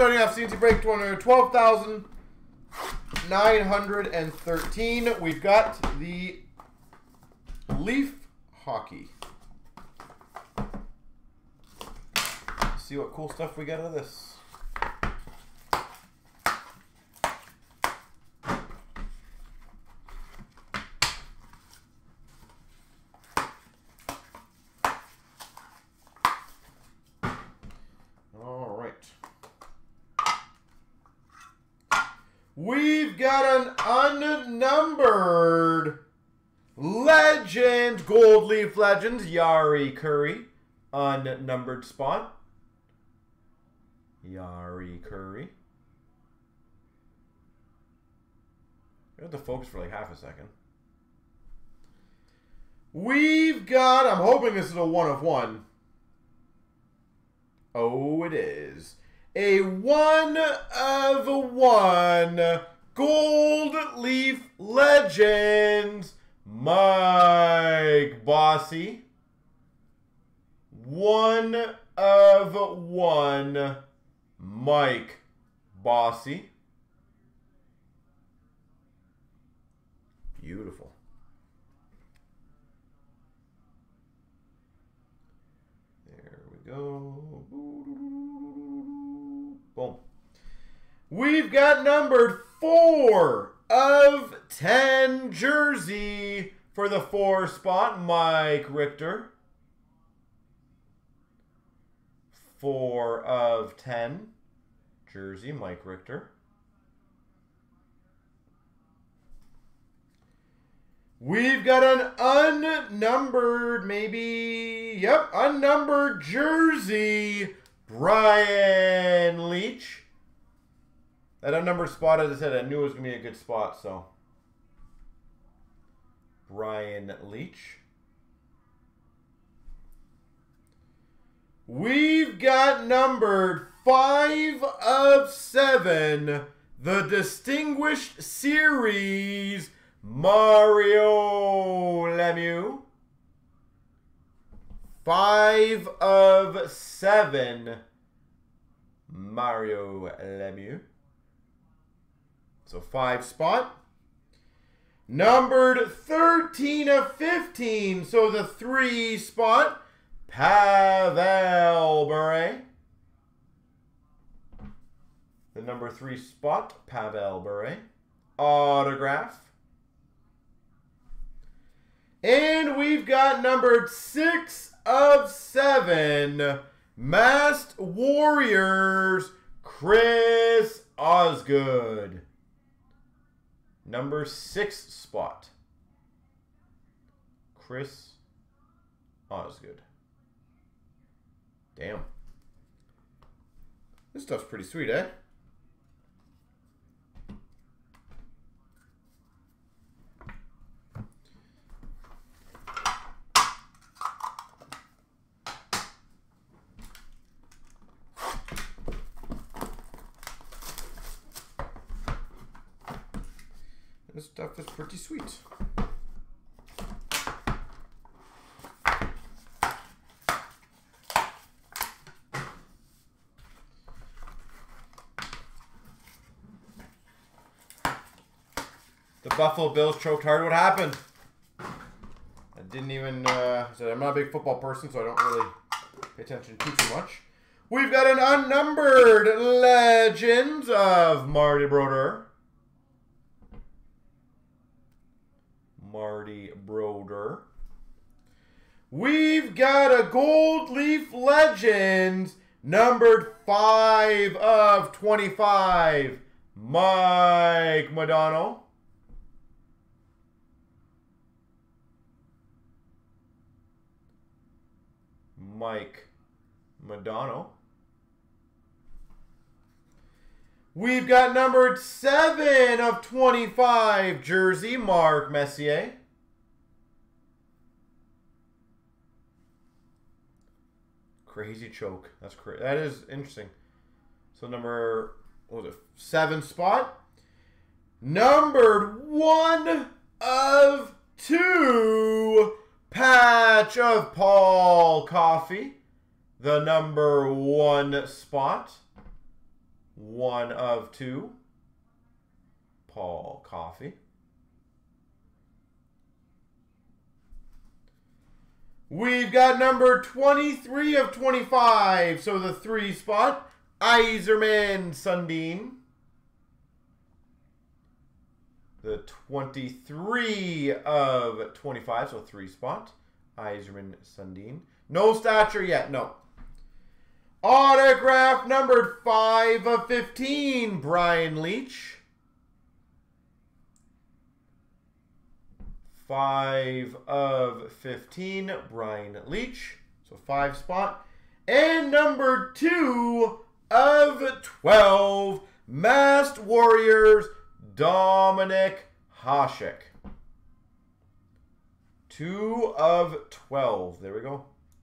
Starting off CNC break uh, 12,913. We've got the Leaf Hockey. see what cool stuff we get out of this. We've got an unnumbered legend, gold leaf legends, Jari Kurri, unnumbered spot. Jari Kurri. I had to focus for like half a second. We've got, I'm hoping this is a one of one. Oh, it is a one of one gold leaf legend, Mike Bossy. One of one Mike Bossy. Beautiful. There we go. Boom. We've got numbered four of 10 jersey for the four spot, Mike Richter. Four of 10 jersey, Mike Richter. We've got an unnumbered, maybe, yep, unnumbered jersey Brian Leetch. That unnumbered spot, as I said, I knew it was going to be a good spot, so. Brian Leetch. We've got numbered 5 of 7, the Distinguished Series, Mario Lemieux. Five of seven. Mario Lemieux. So five spot. Numbered 13 of 15. So the three spot. Pavel Bure. The number three spot. Pavel Bure. Autograph. And we've got numbered six of seven. Masked Warriors, Chris Osgood. Number six spot. Chris Osgood. Damn. This stuff's pretty sweet, eh? This stuff is pretty sweet. The Buffalo Bills choked hard. What happened? I didn't even. Uh, I'm not a big football person, so I don't really pay attention too too much. We've got an unnumbered Legends of Marty Brodeur. Marty Brodeur. We've got a Gold Leaf Legends, numbered 5 of 25, Mike Modano. Mike Modano. We've got numbered 7 of 25 jersey, Mark Messier. Crazy choke. That's crazy. That is interesting. So number, what was it, 7 spot. Numbered 1 of 2 patch of Paul Coffey. The number 1 spot One of two. Paul Coffey. We've got number 23 of 25. So the three spot. Yzerman Sundin. The 23 of 25. So three spot. Yzerman Sundin. No stature yet. No. Autograph numbered 5 of 15. Brian Leetch. 5 of 15, Brian Leetch. So 5 spot. And number 2 of 12, Masked Warriors, Dominik Hasek. 2 of 12. There we go.